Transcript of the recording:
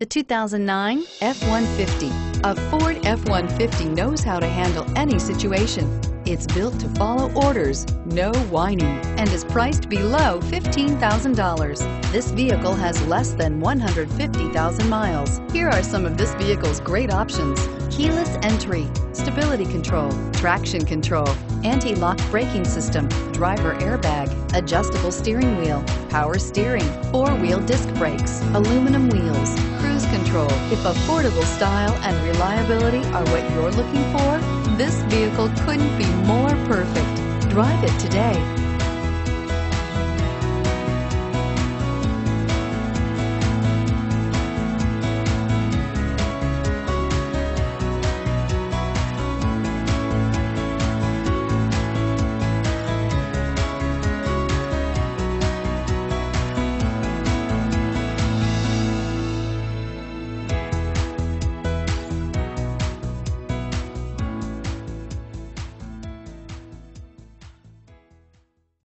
The 2009 F-150. A Ford F-150 knows how to handle any situation. It's built to follow orders, no whining, and is priced below $15,000. This vehicle has less than 150,000 miles. Here are some of this vehicle's great options. Keyless entry, stability control, traction control, anti-lock braking system, driver airbag, adjustable steering wheel, power steering, four-wheel disc brakes, aluminum wheels, cruise control. If affordable style and reliability are what you're looking for, this vehicle couldn't be more perfect. Drive it today.